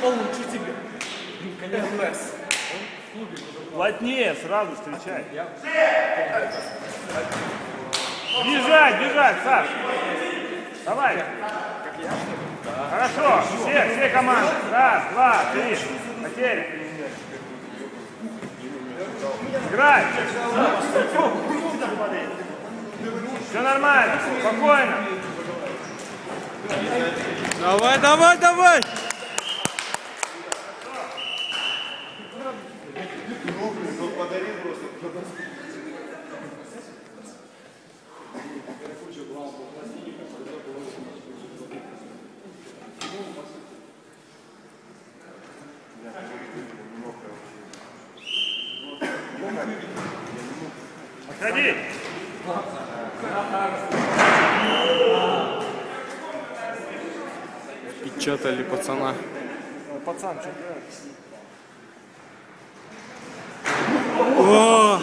Получи тебе. Конечно. Плотнее сразу встречай. Бежать, бежать, Саш. Давай. Хорошо, все, все команды. Раз, два, три. Потеря. Играй. Все нормально, спокойно. Давай, давай, давай! Отходи. Печатали пацана. Пацан, что О!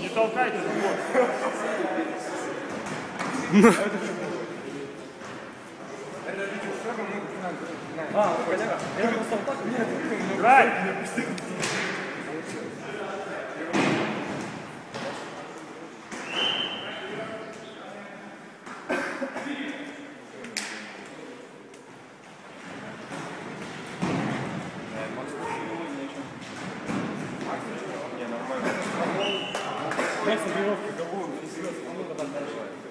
Не толкайте забор. Играй! Нет, тренировки, кого? Он серьезно, он это так большой.